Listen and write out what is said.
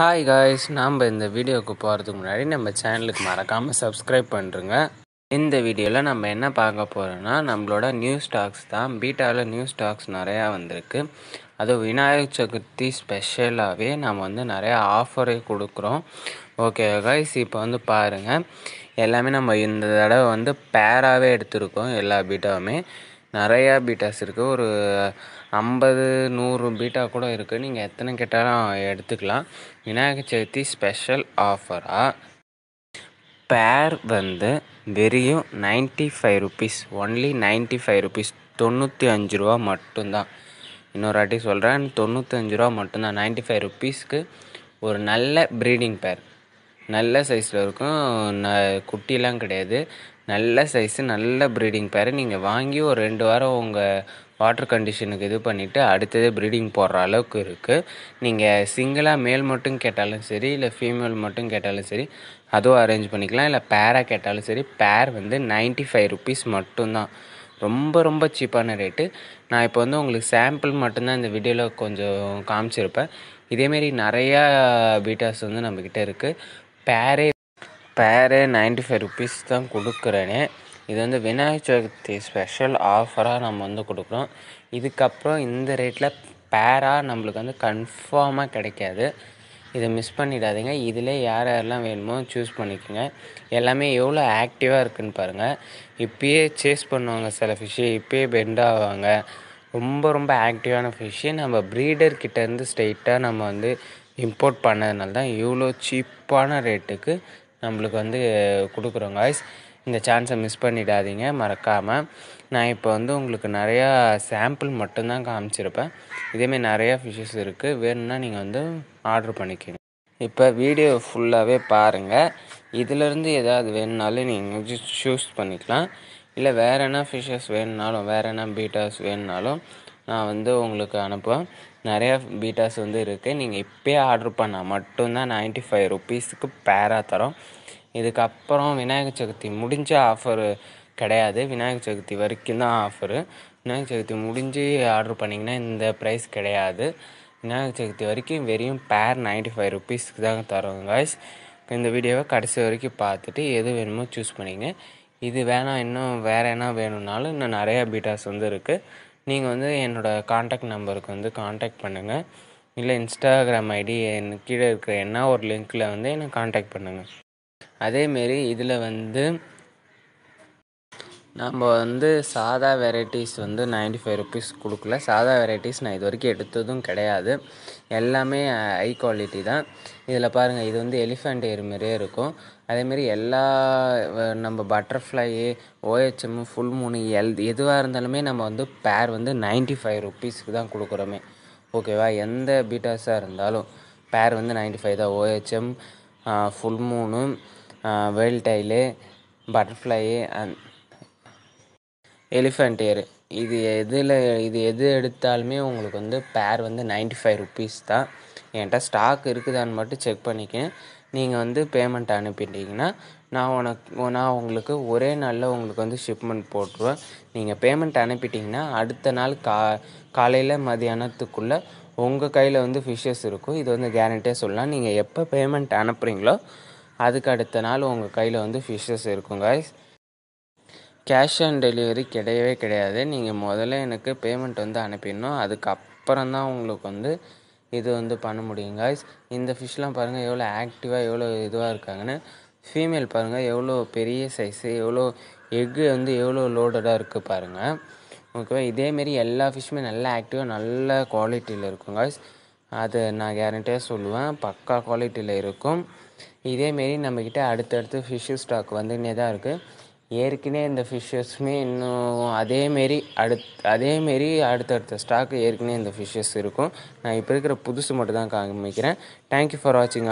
Hi guys நாம் இந்த வீடியோவுக்கு போகிறதுக்கு முன்னாடி நம்ம சேனலுக்கு மறக்காமல் சப்ஸ்கிரைப் பண்ணுறங்க இந்த வீடியோவில் நம்ம என்ன பார்க்க போகிறோன்னா நம்மளோட நியூ ஸ்டாக்ஸ் தான். பீட்டாவில் நியூ ஸ்டாக்ஸ் நிறையா வந்திருக்கு. அதுவும் விநாயகர் சதுர்த்தி ஸ்பெஷலாகவே நம்ம வந்து நிறையா ஆஃபரே கொடுக்குறோம். ஓகே காய்ஸ் இப்போ வந்து பாருங்கள் எல்லாமே நம்ம இந்த தடவை வந்து பேராகவே எடுத்திருக்கோம் எல்லா பீட்டாவுமே. நிறையா பீட்டாஸ் இருக்குது ஒரு ஐம்பது நூறு பீட்டா கூட இருக்குது நீங்கள் எத்தனை கேட்டாலும் எடுத்துக்கலாம். விநாயகர் சதுர்த்தி ஸ்பெஷல் ஆஃபராக பேர் வந்து வெறியும் ninety five rupees only ninety five rupees தொண்ணூற்றி அஞ்சு ரூபா மட்டும்தான். இன்னொரு வாட்டி சொல்கிறேன் தொண்ணூத்தஞ்சு ரூபா மட்டும்தான். நைன்ட்டி ஃபைவ் ருபீஸ்க்கு ஒரு நல்ல ப்ரீடிங் பேர் நல்ல சைஸில் இருக்கும். ந குட்டிலாம் கிடையாது. நல்ல சைஸு நல்ல ப்ரீடிங் பேர். நீங்கள் வாங்கி ஒரு ரெண்டு வாரம் உங்கள் வாட்டர் கண்டிஷனுக்கு இது பண்ணிவிட்டு அடுத்தது ப்ரீடிங் போடுற அளவுக்கு இருக்குது நீங்கள் சிங்கிளாக மேல் மட்டும் கேட்டாலும் சரி இல்லை ஃபீமேல் மட்டும் கேட்டாலும் சரி அதுவும் அரேஞ்ச் பண்ணிக்கலாம். இல்லை பேராக கேட்டாலும் சரி பேர் வந்து நைன்ட்டி ஃபைவ் ருபீஸ் மட்டும்தான். ரொம்ப ரொம்ப சீப்பான ரேட்டு நான் இப்போ வந்து உங்களுக்கு சாம்பிள் மட்டும்தான் இந்த வீடியோவில் கொஞ்சம் காமிச்சிருப்பேன். இதேமாரி நிறையா பீட்டாஸ் வந்து நம்மக்கிட்ட இருக்குது பேரே பேரே நைன்டி ஃபைவ் ருபீஸ் தான் கொடுக்குறேனே. இது வந்து விநாயகர் சதுர்த்தி ஸ்பெஷல் ஆஃபராக நம்ம வந்து கொடுக்குறோம். இதுக்கப்புறம் இந்த ரேட்டில் பேராக நம்மளுக்கு வந்து கன்ஃபார்மாக கிடைக்காது. இதை மிஸ் பண்ணிடாதீங்க. இதில் யார் யாரெல்லாம் வேணுமோ சூஸ் பண்ணிக்கோங்க. எல்லாமே எவ்வளோ ஆக்டிவாக இருக்குன்னு பாருங்கள் இப்பயே சேஸ் பண்ணுவாங்க சில ஃபிஷ்ஷு இப்பயே பெண்ட் ஆவாங்க. ரொம்ப ரொம்ப ஆக்டிவான ஃபிஷ்ஷு நம்ம ப்ரீடர் கிட்டேருந்து ஸ்ட்ரெயிட்டாக நம்ம வந்து இம்போர்ட் பண்ணதுனால தான் இவ்வளோ சீப்பான ரேட்டுக்கு நம்மளுக்கு வந்து கொடுக்குறோம் காய்ஸ் இந்த சான்ஸை மிஸ் பண்ணிடாதீங்க மறக்காமல் நான் இப்போ வந்து உங்களுக்கு நிறையா சாம்பிள் மட்டும்தான் காமிச்சிருப்பேன். இதேமாரி நிறையா ஃபிஷ்ஷஸ் இருக்குது வேணும்னா நீங்கள் வந்து ஆர்டர் பண்ணிக்கோங்க. இப்போ வீடியோ ஃபுல்லாகவே பாருங்கள் இதிலேருந்து ஏதாவது வேணுனாலும் நீங்கள் சூஸ் பண்ணிக்கலாம். இல்லை வேறு என்ன ஃபிஷ்ஷஸ் வேணுனாலும் வேறு என்ன பீட்டாஸ் வேணுனாலும் நான் வந்து உங்களுக்கு அனுப்புவேன். நிறையா பீட்டாஸ் வந்து இருக்குது நீங்கள் இப்போயே ஆர்டர் பண்ணால் மட்டும்தான் நைன்ட்டி ஃபைவ் ருப்பீஸுக்கு பேராக தரோம். இதுக்கப்புறம் விநாயகர் சதுர்த்தி முடிஞ்ச ஆஃபரு கிடையாது. விநாயகர் சதுர்த்தி வரைக்கும் தான் ஆஃபரு விநாயகர் சதுர்த்தி முடிஞ்சு ஆர்டர் பண்ணிங்கன்னா இந்த ப்ரைஸ் கிடையாது. விநாயகர் சதுர்த்தி வரைக்கும் வெறும் பேர் நைன்ட்டி ஃபைவ் ருப்பீஸ்க்கு தான் தரோம் காய்ஸ் இந்த வீடியோவை கடைசி வரைக்கும் பார்த்துட்டு எது வேணுமோ சூஸ் பண்ணிங்க. இது வேணாம் இன்னும் வேறு என்ன வேணும்னாலும் இன்னும் நிறையா பீட்டாஸ் வந்து இருக்குது நீங்கள் வந்து என்னோடய காண்டாக்ட் நம்பருக்கு வந்து காண்டாக்ட் பண்ணுங்கள் இல்லை இன்ஸ்டாகிராம் ஐடி என் கீழே இருக்கிற என்ன ஒரு லிங்க்கில் வந்து என்னை காண்டாக்ட் பண்ணுங்கள் அதேமாரி இதில் வந்து நம்ம வந்து சாதா வெரைட்டிஸ் வந்து நைன்ட்டி ஃபைவ் ருபீஸ் கொடுக்கல. சாதா வெரைட்டிஸ் நான் இது வரைக்கும் எடுத்ததும் கிடையாது. எல்லாமே ஹை குவாலிட்டி தான். இதில் பாருங்கள் இது வந்து எலிஃபண்ட் ஏர் மாதிரியே இருக்கும். அதேமாரி எல்லா நம்ம பட்டர்ஃப்ளை ஓஹெச்எம் ஃபுல் மூணு எல் எதுவாக இருந்தாலுமே நம்ம வந்து பேர் வந்து நைன்ட்டி ஃபைவ் ருப்பீஸ்க்கு தான் கொடுக்குறோமே. ஓகேவா எந்த பீட்டாஸாக இருந்தாலும் பேர் வந்து நைன்ட்டி ஃபைவ் தான் ஓஹெச்எம் ஃபுல் மூணு வேல் டைலு பட்டர்ஃப்ளை அண்ட் எலிஃபண்ட் ஏர் இது எதில் இது எது எடுத்தாலுமே உங்களுக்கு வந்து பேர் வந்து நைன்ட்டி ஃபைவ் ருப்பீஸ் தான். என்கிட்ட ஸ்டாக் இருக்குதான்னு மட்டும் செக் பண்ணிக்கேன். நீங்கள் வந்து பேமெண்ட் அனுப்பிட்டீங்கன்னா நான் உனக்கு நான் உங்களுக்கு ஒரே நாளில் உங்களுக்கு வந்து ஷிப்மெண்ட் போட்டுருவேன். நீங்கள் பேமெண்ட் அனுப்பிட்டிங்கன்னா அடுத்த நாள் கா காலையில் மதியானத்துக்குள்ளே உங்கள் கையில் வந்து ஃபிஷ்ஷஸ் இருக்கும். இது வந்து கேரண்டியாக சொல்லலாம். நீங்கள் எப்போ பேமெண்ட் அனுப்புகிறீங்களோ அதுக்கு அடுத்த நாள் உங்கள் கையில் வந்து ஃபிஷ்ஷஸ் இருக்கும் காய்ஸ் கேஷ் ஆன் டெலிவரி கிடையவே கிடையாது. நீங்கள் முதல்ல எனக்கு பேமெண்ட் வந்து அனுப்பிடணும். அதுக்கப்புறம் தான் உங்களுக்கு வந்து இது வந்து பண்ண முடியும் காய்ஸ் இந்த ஃபிஷ்லாம் பாருங்கள் எவ்வளோ ஆக்டிவாக எவ்வளோ இதுவாக இருக்காங்கன்னு. ஃபீமேல் பாருங்கள் எவ்வளோ பெரிய சைஸு எவ்வளோ எக்கு வந்து எவ்வளோ லோடடாக இருக்குது பாருங்கள் ஓகேவா இதேமாரி எல்லா ஃபிஷ்ஷுமே நல்ல ஆக்டிவாக நல்ல குவாலிட்டியில் இருக்கும் காய்ஸ் அது நான் கேரண்டியாக சொல்லுவேன். பக்கா குவாலிட்டியில் இருக்கும். இதேமாரி நம்மக்கிட்ட அடுத்தடுத்து ஃபிஷ்ஷு ஸ்டாக் வந்துன்னே தான் இருக்குது ஏற்கனவே இந்த ஃபிஷ்ஷஸ்மே இன்னும் அதேமாரி அடுத் அதேமாரி அடுத்தடுத்த ஸ்டாக்கு ஏற்கனவே இந்த ஃபிஷ்ஷஸ் இருக்கும். நான் இப்போ இருக்கிற புதுசு மட்டும் தான் காமிக்கிறேன் தேங்க்யூ ஃபார் வாட்சிங்